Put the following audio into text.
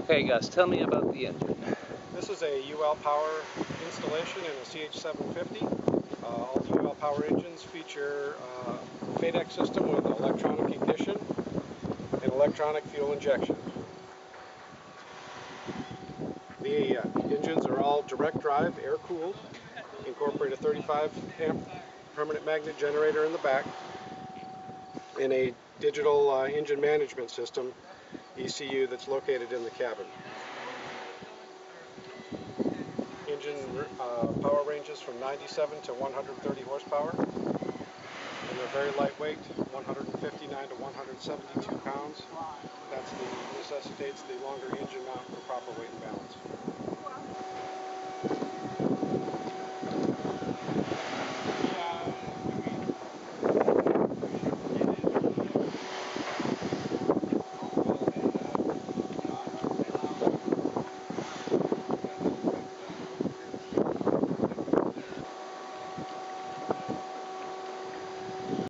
Okay, Gus, tell me about the engine. This is a UL Power installation in a CH750. Uh, all the UL Power engines feature uh, FADEC system with electronic ignition and electronic fuel injection. The uh, engines are all direct drive, air cooled, incorporate a 35 amp permanent magnet generator in the back, and a digital uh, engine management system, ECU, that's located in the cabin. Engine uh, power ranges from 97 to 130 horsepower, and they're very lightweight, 159 to 172 pounds. That's the necessitates the longer engine mount for proper weight and balance.